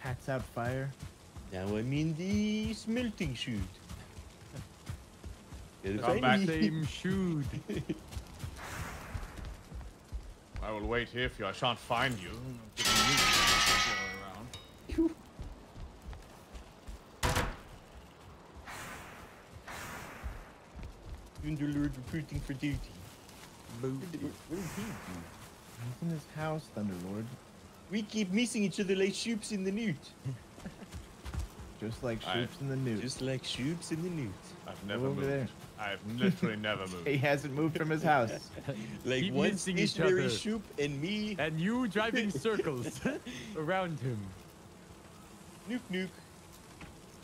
Pats out fire. Now I'm in the smelting chute. Gotta Come back. Same shoot. I will wait here for you. I shan't find you. Giving you going around. Recruiting for duty. Boop. Where, where did he go? He's in his house, Thunderlord. We keep missing each other like shoops in the newt. Just like I- shoops in the news. Just like shoops in the newt. I've never over moved. there. I've literally never moved. He hasn't moved from his house. Like Keep one missing each stationary shoop and me. And you driving circles around him. Nuke nuke.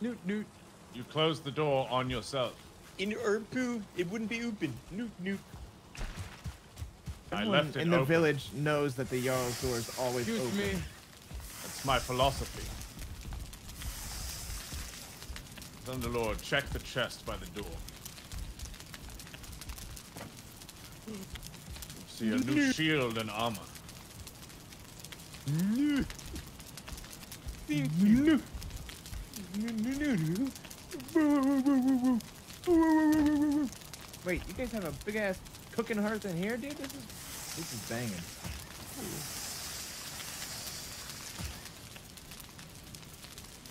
Newt, newt. You closed the door on yourself. In our poo, it wouldn't be open. Nuke nuke. I Everyone left in the open. village knows that the Jarl's door is always Excuse open. me. That's my philosophy. Thunderlord, check the chest by the door. See a new shield and armor. Thank you. Wait, you guys have a big ass cooking hearth in here, dude? This is this is banging.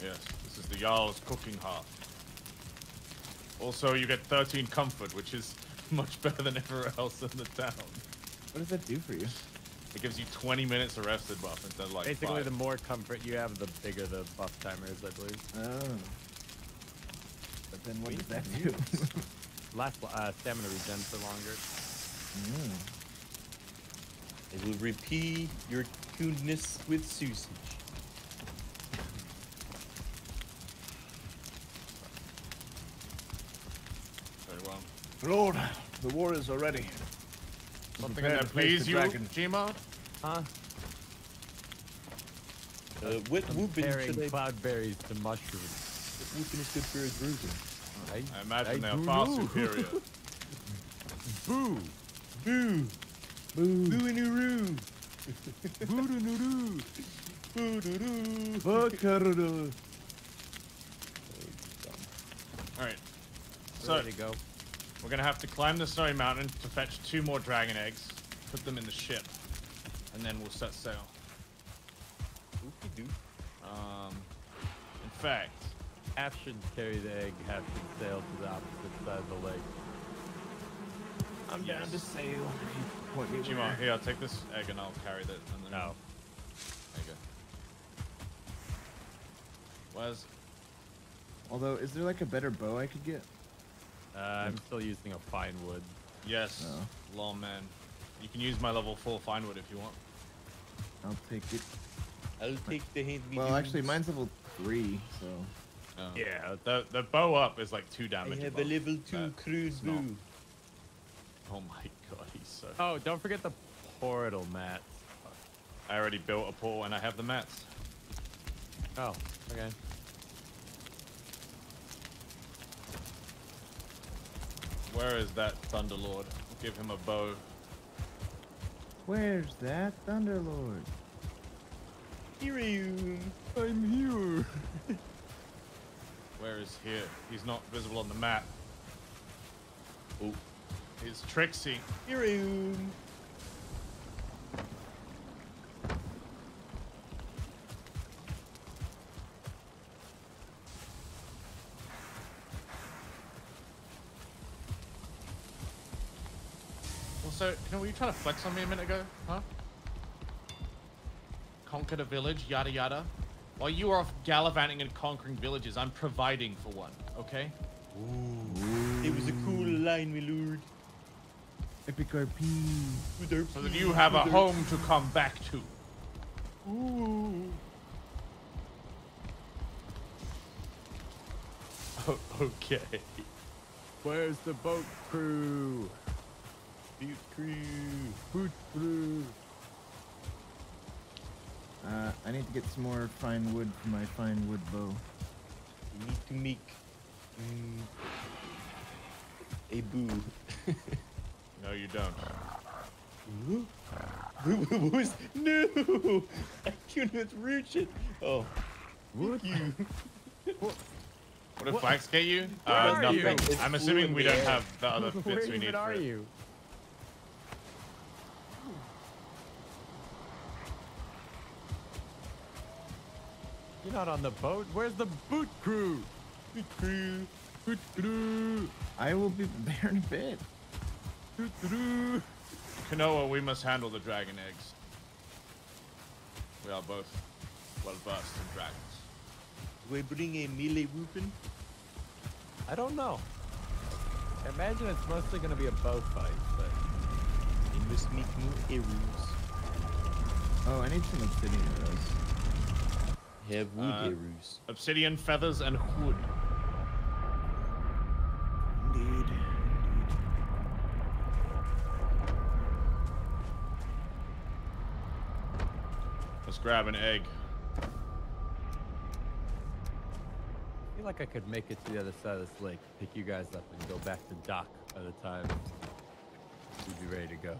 Yes, this is the Jarl's cooking hearth. Also, you get 13 comfort, which is much better than everywhere else in the town. What does that do for you? It gives you 20 minutes of rested buff instead of like Basically, five. the more comfort you have, the bigger the buff timer is, I believe. Oh. But then what does that do? Last uh, stamina regen for longer. Mm. I will repay your coolness with sausage. Very well. Lord, the warriors are ready. Something Prepare that to please you, dragon. Gmod? Huh? Uh, what whooping Comparing should I... cloudberries to mushrooms. What whooping is good for a druid? I imagine I they're far superior. Boo! Boo! Boo. Boo and roo! Boo-doo-doo-doo. Boo doo doo! Buckaroo. Alright. So, Ready to go. we're gonna have to climb the snowy mountain to fetch two more dragon eggs, put them in the ship, and then we'll set sail. Oopie doo. Um, in fact, Half should carry the egg, half should sail to the opposite side of the lake. I'm Yes. down to sail. Point me Gmod, where. here, I'll take this egg and I'll carry that. And then No. There you go. Where's Although, is there like a better bow I could get? Uh, I'm still using a fine wood. yes, Oh. lawman. You can use my level four fine wood if you want. I'll take it. I'll take the hand me Well, actually, mine's level three, so. Oh. Yeah. The the bow up is like two damage. I damage. have a level 2 that. cruise not- boo. Oh my god, he's so. Oh, don't forget the portal mat. I already built a portal and I have the mats. Oh, okay. Where is that Thunderlord? I'll give him a bow. Where's that Thunderlord? Here I am. I'm here. Where is here? He's not visible on the map. Oh, He's Trixie. here Also, were you trying to flex on me a minute ago? Huh? Conquered a village, yada yada. While you are off gallivanting and conquering villages, I'm providing for one, okay? It was a cool line, my lord. Epic RP. So that you have a home to come back to. Ooh. Oh, okay. Where's the boat crew? Boot crew. Boot crew. Uh, I need to get some more fine wood for my fine wood bow. We need to make mm, a boo. No, you don't. What was no? I cannot reach it. Oh, What? You. What did What? flax get you? Where Uh, are nothing. you? I'm assuming we don't air. have the other Where bits we even need are for it. you? You're not on the boat. Where's the boot crew? Boot crew. Boot crew. I will be there in a bit. Boot. Qynoa, we must handle the dragon eggs. We are both well versed in dragons. Do I bring a melee weapon? I don't know. I imagine it's mostly gonna be a bow fight, but I must make more arrows. Oh, I need some obsidian arrows. Have wood Uh, arrows. Obsidian feathers and wood. Grab an egg. I feel like I could make it to the other side of this lake, pick you guys up, and go back to dock by the time we'd be ready to go.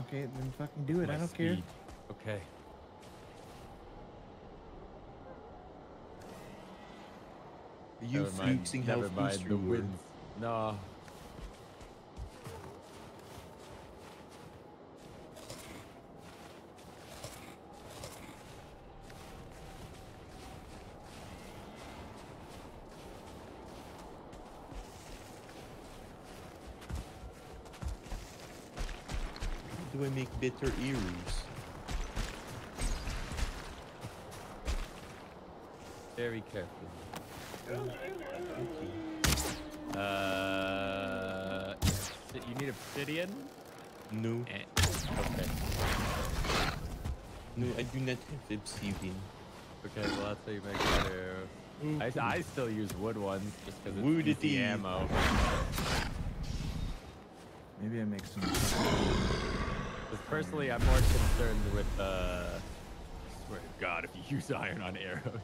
Okay, then fucking do it. My I don't care. Okay. Are you Never mind, flukesing never health mind, the or- winds. Do I make bitter arrows? Very careful. Okay. Uh, you need obsidian? No, Eh, Okay. no, I do not have obsidian. Okay, well that's how you make that arrow. I, I still use wood ones just because it's Wood easy ammo. Maybe I make some. 'Cause personally, I'm more concerned with, uh, I swear to God, if you use iron on arrows.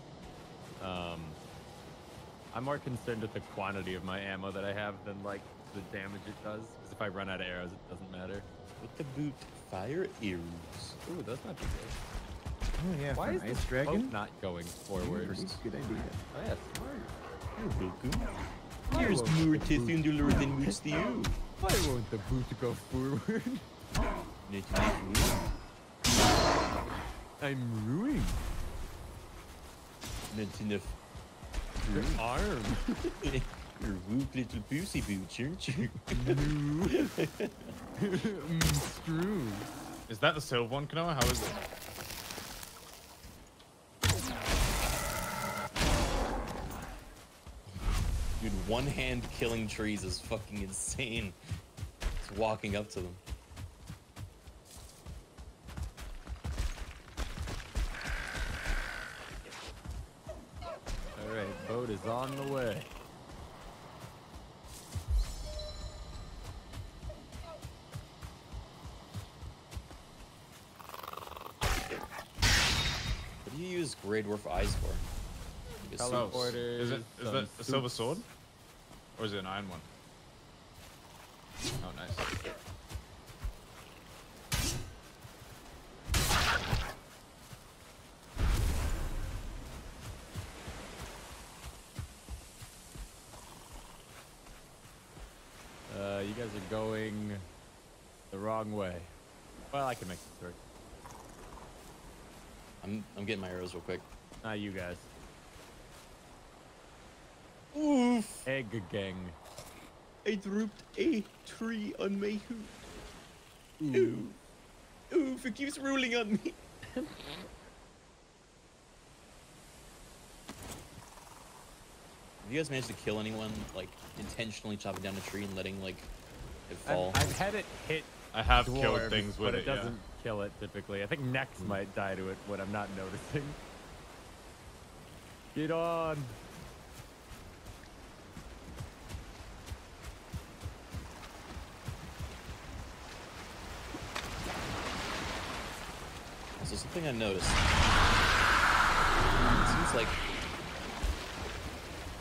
Um, I'm more concerned with the quantity of my ammo that I have than, like, the damage it does. Because if I run out of arrows, it doesn't matter. With the boot, fire arrows? Ooh, that's not too good. Oh yeah, Why for is an this ice dragon. not going forward? That's a good idea. Oh, yeah, smart. You're welcome. Here's more the to Thunderlord than meets to you. Why won't the boot go forward? Not enough room. I'm ruined. Not enough Your arm. You're whoop little pussy boots, aren't you? screw. Is that the silver one, Qynoa? How is it? Dude, one hand killing trees is fucking insane. Just walking up to them. All right, boat is on the way. What do you use Grey Dwarf eyes for? I guess Oh, is it is that a silver sword? Or is it an iron one? Oh, nice. Uh, you guys are going the wrong way. Well, I can make this work. I'm, I'm getting my arrows real quick. Not you guys. Oof! Egg gang. I dropped a tree on my hood. Oof. Oof, it keeps rolling on me. Have you guys managed to kill anyone, like, intentionally chopping down a tree and letting, like, it fall? I've, I've had it hit I have dwarves, killed things with but it, it yeah. Kill it typically. I think necks might die to it when I'm not noticing. Get on. So something I noticed. It seems like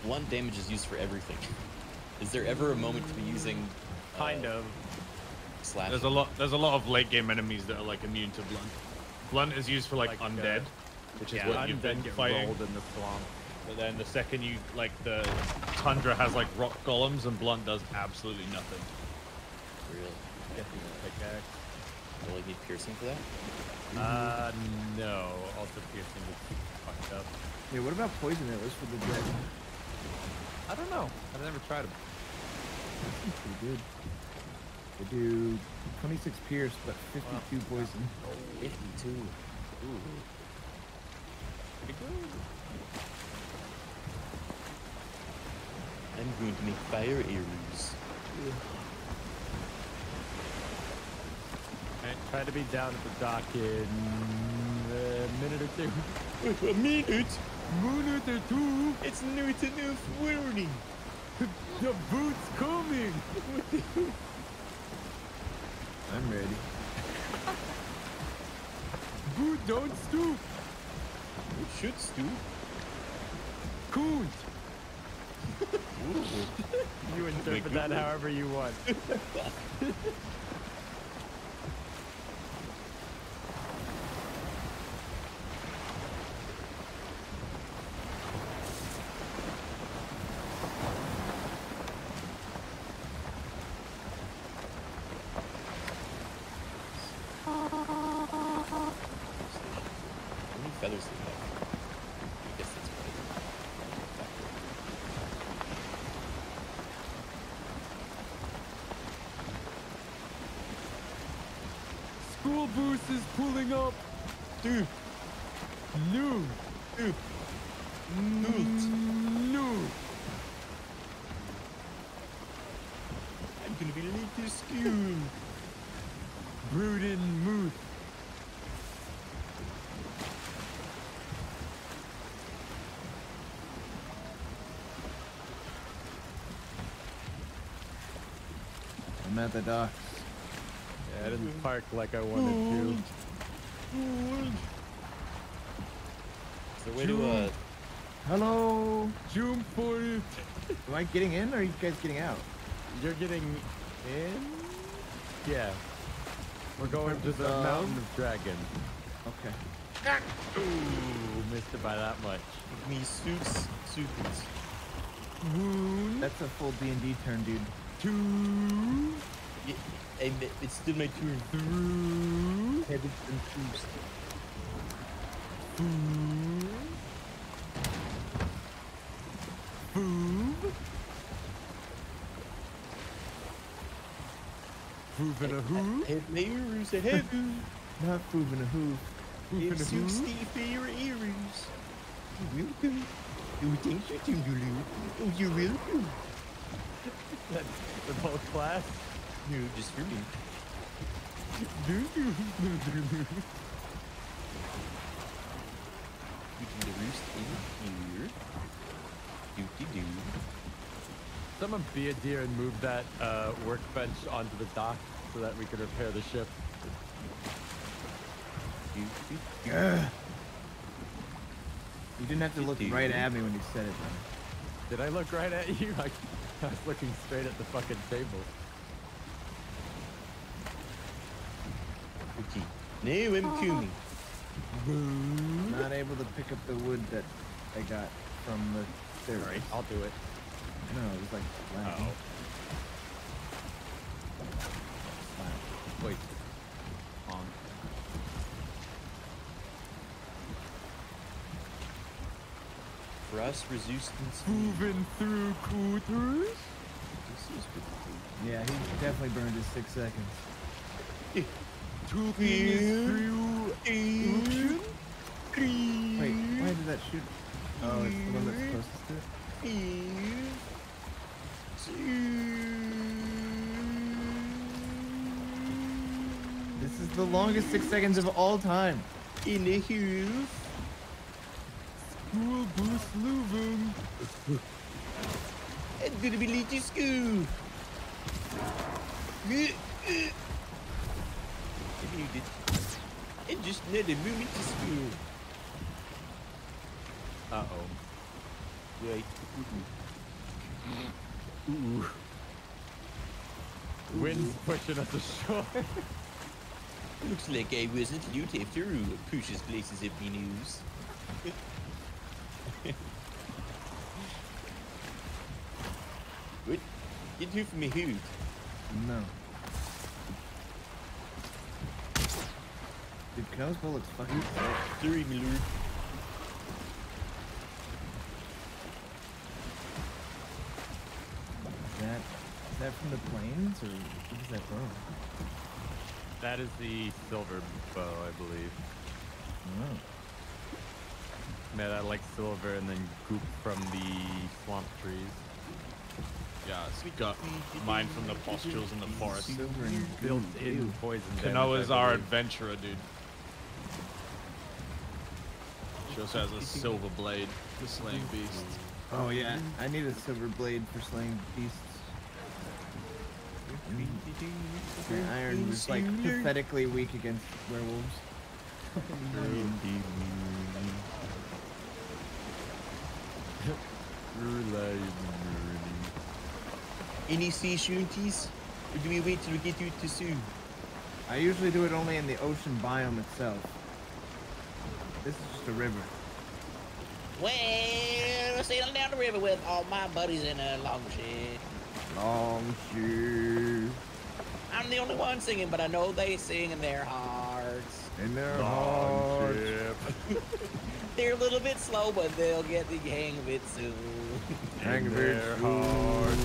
blunt damage is used for everything. Is there ever a moment to be using uh, Kind of. Slash? There's a lot. There's a lot of late game enemies that are like immune to blunt. Blunt is used for like, Like, uh, undead. which is Yeah, what you've then been get fighting. rolled in the swamp. But then the second you like the tundra has like rock golems and blunt does absolutely nothing. Really? Getting a pickaxe. Will I need piercing for that? Uh, no. Also piercing is fucked up. Yeah, what about poison arrows for the dead? I don't know. I've never tried them. That's pretty good. They do 26 pierce, but 52 poison. 52. Ooh. Pretty good. I'm going to make fire arrows. Alright, try to be down at the dock in a minute or two. A minute? Minute or two. It's not enough warning. The boot's coming. I'm ready. Boot, don't stoop. It should stoop. Coons. You interpret that however you want. How many feathers do you have? I guess that's right. School boost is pulling up. Dude, dude. I'm gonna be late to school. Broodin Moose. I'm at the docks. Yeah, I didn't park like I wanted to. Is there a way to, uh, Hello? Jump for it. Am I getting in or are you guys getting out? You're getting in? Yeah. We're going to the Purpose of- Mountain of Dragons. Okay. Ooh, missed it by that much. give me suits, suits. That's a full D&D turn, dude. Two. Yeah, it's still my turn. Through. Heavens and truths. Food. Food. Food and a who? Have my arrows ahead of. Not moving a hoof. And a who? Steve for your ears. You're welcome. Oh, thanks for Tingaloo. Oh, you're welcome. The whole class? No, just for me. We can roost in here. Dooty doo. Someone be a deer and move that uh, workbench onto the dock so that we can repair the ship. Ugh. You didn't have to look right at me when you said it, man. Did I look right at you? I, I was looking straight at the fucking table. Okay. Now I'm. Not able to pick up the wood that I got from the stairs. Alright, I'll do it. No, it was like flat. Oh. Flat. Wait. On. Frost resistance. Moving through quarters. This is pretty. Yeah, he definitely burned his six seconds. Is through. Wait, why did that shoot? Oh, it's the one that's closest to it? This is the longest six seconds of all time. In a hoof. School boost moving. I'm gonna be late to school. Knew it. And just a moment to school. Uh oh. Right. Ooh. Wind's pushing us ashore. Looks like I wasn't late after all. Pushes places up my nose. What? Get you from me hood. No. Dude, Knosbo looks fucking sick. Sorry, my lord. Is that, is that from the plains, or what is that from? That is the silver bow, I believe. Oh. Made out of like silver and then goop from the swamp trees. Yeah, we got mine from the pustules in the forest. Silver and Built in poison. Qynoa's damage, our adventurer, dude. She also has a silver blade for slaying beasts. Oh yeah, I need a silver blade for slaying beasts. My iron was like pathetically weak against werewolves. Any sea shunties? Or do we wait till we get you to Sue? I usually do it only in the ocean biome itself. This is just a river. Well, sailing down the river with all my buddies in a long shed. Long shoe I'm the only one singing, but I know they sing in their hearts. in their Long hearts. ship. They're a little bit slow, but they'll get the hang of it soon. Hang of it, their food.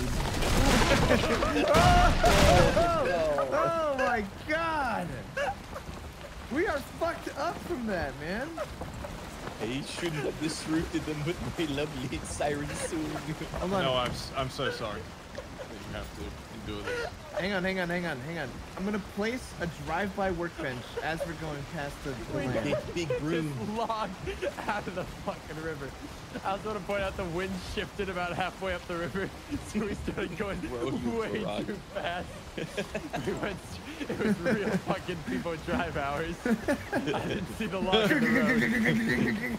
No. Oh, oh my god! We are fucked up from that, man. I shouldn't have disrupted them with my lovely siren soon. No, I'm s- I'm so sorry that you have to this. Hang on, hang on, hang on, hang on. I'm gonna place a drive-by workbench as we're going past the. Big, big broom. Just logged out of the fucking river. I was going to point out the wind shifted about halfway up the river, so we started going way too fast. we went, it was real fucking people drive hours. I didn't see the log in the road.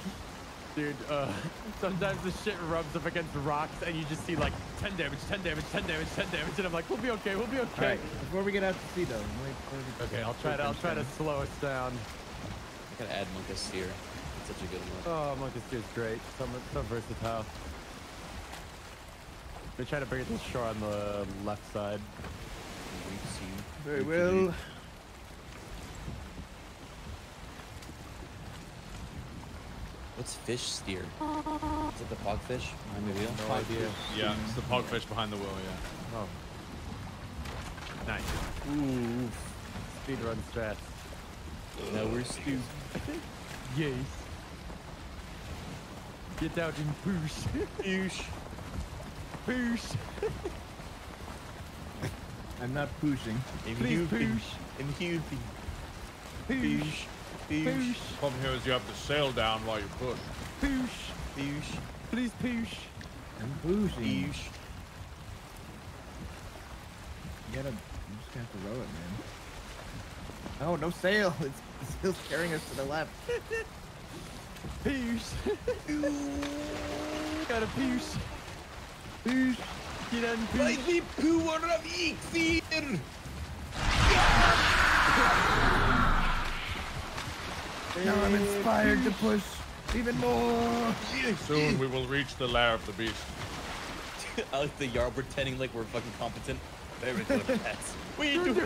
Dude, uh, sometimes the shit rubs up against rocks and you just see like 10 damage, 10 damage, 10 damage, 10 damage, and I'm like, we'll be okay, we'll be okay. Alright, before we get out to sea though, let me close the Okay, I'll try to, I'll try to slow us down. I gotta add Monka Seer. It's such a good one. Oh, Monk is great. So, mu- so versatile. They try to bring it to shore on the left side. Very well. What's fish steer? Is it the pogfish behind the wheel? No idea. Yeah, it's the pogfish behind the wheel. Yeah. Oh. Nice. Ooh. Speed run strats. Now we're stupid. Yes. Get out and push. Douche. push. I'm not pushing. I'm Please huping. push. I'm huping. Push. Douche. Douche. Push. Problem here is you have to sail down while you push. Push. Douche. Please push. I'm pushing. You gotta, you just have to row it, man. Oh, no sail. It's, it's still carrying us to the left. Push. Gotta push. Push. Get on By push. the power of Eikthyr! Now I'm inspired to push even more. Soon we will reach the lair of the beast. I like the yard pretending like we're fucking competent. Very good pets. We do All right,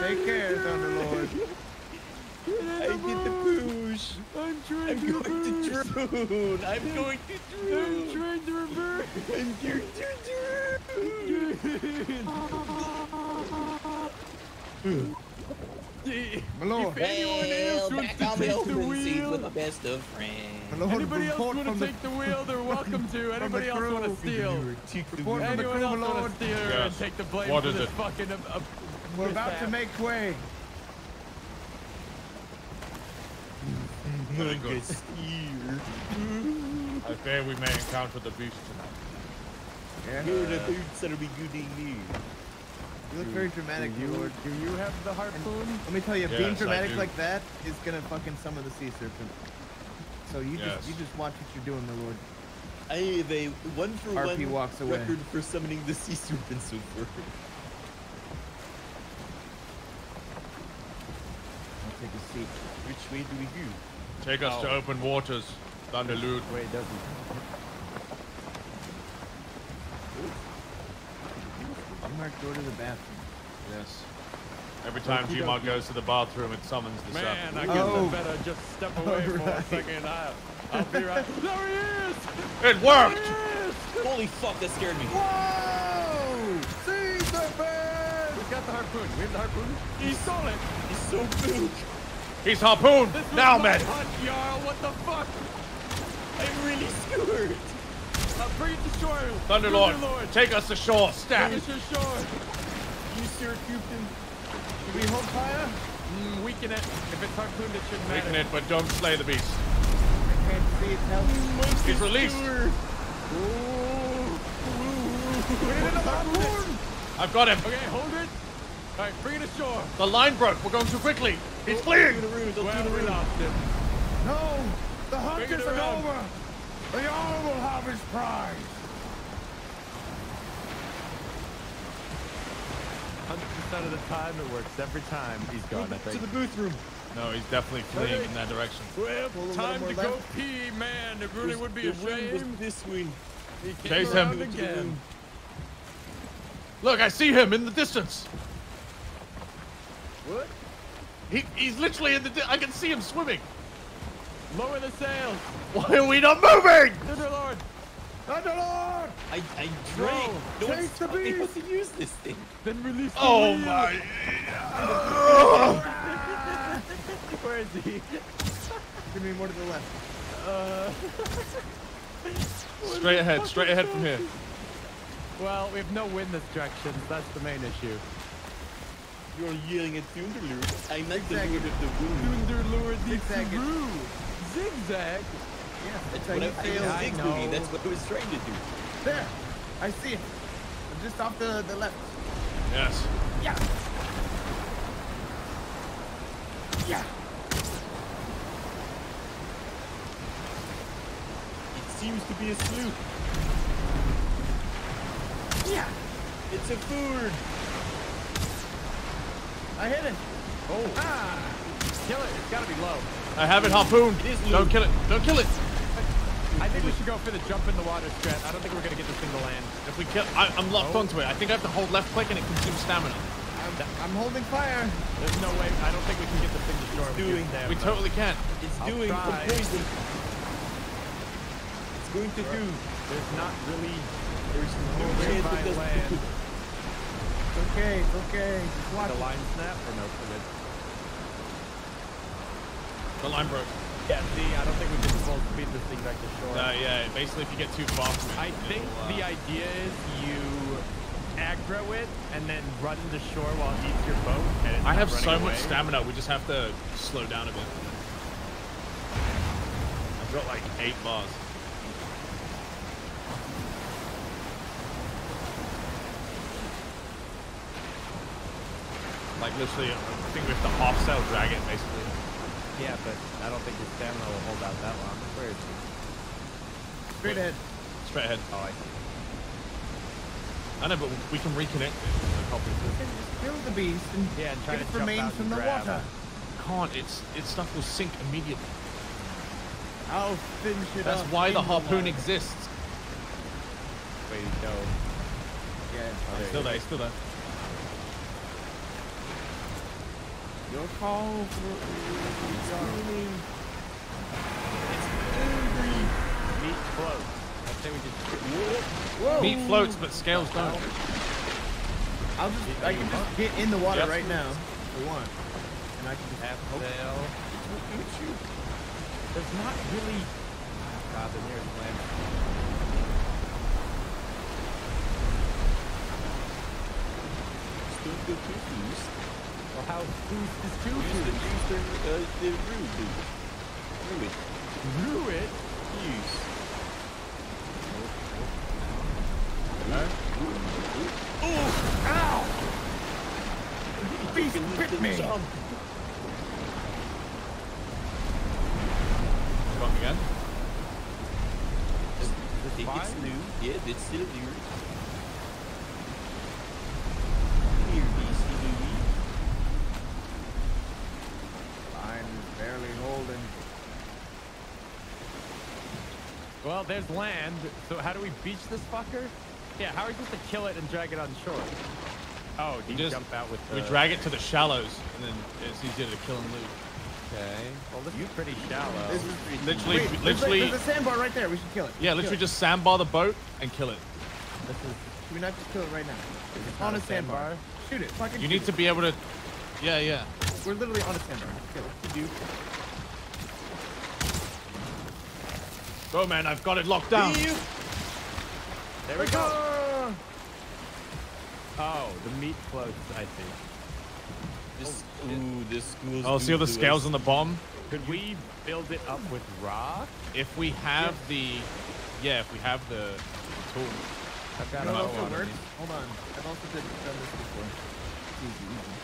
take care, Thunderlord. I did the push. I'm trying I'm to going to reverse. I'm going to I'm trying to reverse. I'm going to drown. My lord. If anyone else Well, wants to take the wheel, with the best of friends. My lord, anybody else want to from the- take the wheel, they're welcome to. Anybody else want to steal? Take Report wheel. from the Anyone crew, else want to steal and take the blame What for is this it? fucking uh, uh, We're about to make way. Good. Steer. I fear we may encounter the beast tonight. Yeah. You're the dudes that'll be good in you. You look very dramatic, do you, lord. do you have the harpoon? Let me tell you, Yes, being dramatic like that is gonna fucking summon the sea serpent. So you Yes. just you just watch what you're doing, my lord. I have a one for RP one walks away. record for summoning the sea serpent so far. I'll take a seat. Which way do we go? Take us to Oh. open waters, Thunderloot. Wait, doesn't. Mark, go to the bathroom. Yes. Every time Gmark goes to the bathroom, it summons the Man, I serpent. guess Oh. I better just step away oh, for a second. I, I'll be right. There he is! It worked! Holy fuck, that scared me. Whoa! See the bed! We've got the harpoon. We have the harpoon. He stole it. He's so big. He's harpooned! This Now, my men! hunt, Jarl. What the fuck? I'm really scared. Thunderlord, Thunderlord. take us ashore. Bring Stab! us to shore. You sir Cupid. Can we hold fire? Mm, weaken it. If it's harpooned, it shouldn't matter. Weaken it, but don't slay the beast. I can't see it now. He's released. I've got him. Okay, hold it. All right, bring it ashore. The line broke. We're going too quickly. He's fleeing. Do the ruse, don't Well, do the we ruse. lost it. No! The hunt Bring it isn't over! The Jarl will have his prize! 100% of the time, it works every time. He's Go gone, I back to the booth room. No, he's definitely fleeing in that direction. Well, Pull a little time more to go left. pee, man. It really would be a the room was shame. this way. He Chase him. again. Look, I see him in the distance. What? He, he's literally in the. Di- I can see him swimming. Lower the sails. Why are we not moving? Thunderlord. Thunderlord! I, I drank. No, chase one's the taught me how to use this thing. Then release the Oh wheel. my. Where is he? Give me more to the left. Uh, Straight ahead, straight ahead from here. well, we have no wind this direction. That's the main issue. You're yelling at Thunderlord. I'm not the Zigzag. lord of the room. Thunderlord the Zigzag it. Peru. Zigzag. Yeah, That's how what I, you I fail. was zigzagging. That's what I was trying to do. There! I see it. I'm Just off the, the left. Yes. Yeah! Yeah! It seems to be a sloop. Yeah! It's a food. I hit it! Oh, Ah! kill it. It's gotta be low. I have it harpooned. It is Don't kill it. Don't kill it. I think we should go for the jump in the water strat. I don't think we're gonna get this thing to land. If we kill, I, I'm locked Oh. onto it. I think I have to hold left click and it consumes stamina. I'm, I'm holding fire! There's no way. I don't think we can get this thing to shore. with doing- your stamina. We totally can. It's I'll doing try. a poison. It's going to do. There's not really. There's no No way chance by it does land. It's okay, it's okay. Just watch The line snap or no? The line broke. Yeah. See, I don't think we can full speed this thing back to shore. Uh, yeah, basically if you get too far from it, I think uh, the idea is you aggro it and then run to shore while it eats your boat. And it's I have so running much stamina, we just have to slow down a bit. I've got like eight bars. Like literally, I think we have to half sail drag it basically. Yeah, but I don't think your stamina will hold out that long. Where is he? Straight ahead. Straight ahead. Oh, I see. I know, but we can reconnect it. with help with this. Just kill the beast and Yeah, and try get to its jump remains out from the grab water. Can't. It's its stuff will sink immediately. I'll finish it That's why the harpoon water. exists. Way to go. Yeah, Oh, there Still you there. Still there. Your call for Meat floats. I say we just. Whoa! Meat floats, but scales don't. I'll just, I can just get in the water Yep. right now we want. And I can just Half oh, sail. There's not really. God, the nearest land. Go too fast. Well, how boost is too Use the boost? the uh, the root boost. Root it. Through it. Use. beast bit me! Jump. Fuck again. I think it's fine? new. Yeah, it's still new. Here, beastie baby. Line is barely holding. Well, there's land. So how do we beach this fucker? Yeah, how are we supposed to kill it and drag it on shore? Oh, do you just- jump out with the... We drag it to the shallows, and then it's easier to kill and loot. Okay. Well, this is pretty shallow. This is Literally, Wait, there's, like, literally, there's a sandbar right there. We should kill it. yeah, literally it. just sandbar the boat and kill it. This is Should we not just kill it right now? It's on a a sandbar. sandbar? Shoot it. Fucking You shoot need to be able to, yeah, yeah. We're literally on a sandbar. Kill it. You. Go, man, I've got it locked down. There we go. Oh, the meat floats, I think. This, oh, ooh, this goes Oh, see all the scales on the bomb? Could we build it up with rock? If we have the, yeah, if we have the tool. I've got You a know know what also works? Hold on. I've also did, done this before. Easy, easy.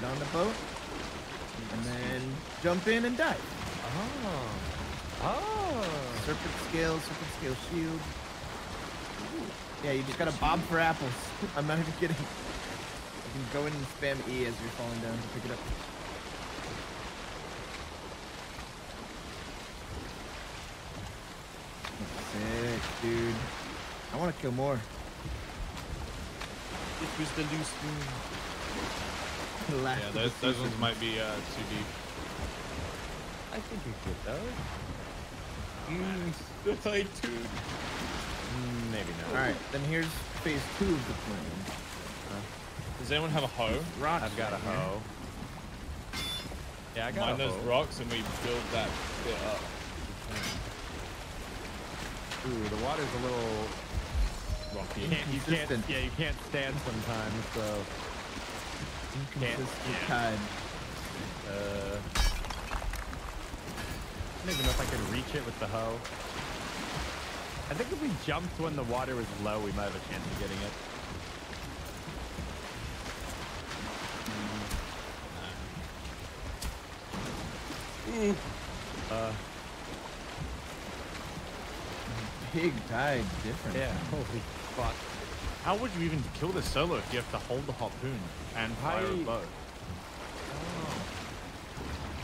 Get on the boat, and then jump in and dive. Oh. Oh. Serpent scale, serpent scale shield. Yeah, you just gotta bob for apples. I'm not even kidding. You can go in and spam E as you're falling down to pick it up. Sick, dude. I want to kill more. This was the loose moon. Yeah, those, those ones might be uh, too deep. I think we get those. Mm, the fight too. Mm, maybe not. All right, then here's phase two of the plan. Does anyone have a hoe? Rocks I've got a hoe. Yeah, I got Mine a those hoe. rocks and we build that bit up. Ooh, the water's a little Rocky. You can't, you can't, yeah, you can't stand sometimes, so. Inconsistent yeah. tide. Uh, I don't even know if I can reach it with the hoe. I think if we jumped when the water was low, we might have a chance of getting it. Uh, Big tide difference. yeah, holy fuck. How would you even kill this solo if you have to hold the harpoon and fire a I- bow?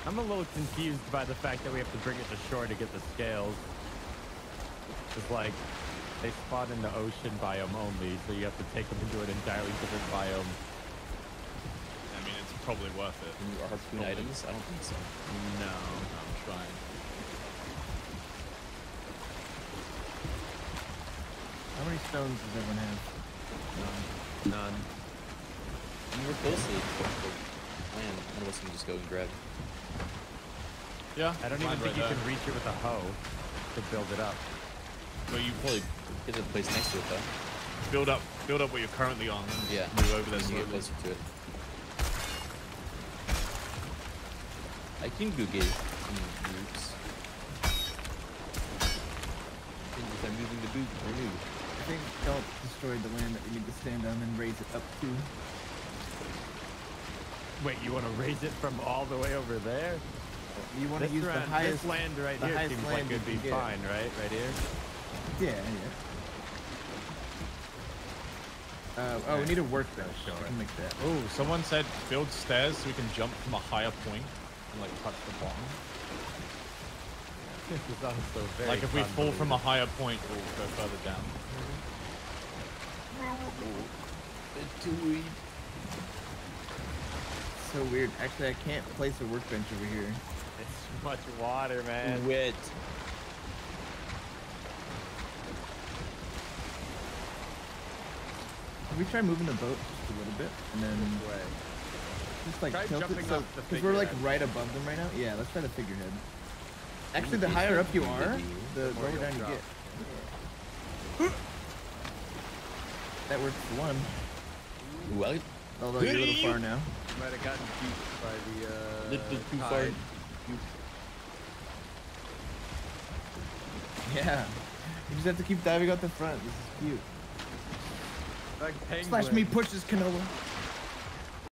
I'm a little confused by the fact that we have to bring it to shore to get the scales. It's like they spawn in the ocean biome only, so you have to take them into an entirely different biome. I mean, it's probably worth it. And your harpoon items? I don't think so. No, I'm trying. How many stones does everyone have? None. And we're close to the the land. One of us can just go and grab. Yeah, I don't even think right you there. can reach it with a hoe to build it up. But you Probably get a place next to it though. build up, build up what you're currently on, and Yeah. move over there Then you get slowly. closer to it. I can go get some roots. And if I'm moving the boot, remove. I think don't destroy the land that we need to stand on and raise it up to. Wait, you want to raise it from all the way over there? You want to use the highest land right here seems like it'd be fine, right? Right here? Yeah, yeah. Uh, oh, we need a workbench. Sure. We can make that. Oh, someone said build stairs so we can jump from a higher point and like touch the bottom. This is also very like if we fall from a higher point, we'll go further down. So weird. Actually, I can't place a workbench over here. It's too much water, man. Wet. Can we try moving the boat just a little bit and then Way. just like Try tilt it jumping so the because we're like right above them right now. Yeah, let's try the figurehead. Actually, the higher up you are, the the lower down you get. That works for one. Well, Although you're a little far now. Might have gotten beat by the uh, little too far. tide. Yeah. You just have to keep diving out the front. This is cute. Like Slash me penguin. pushes canola.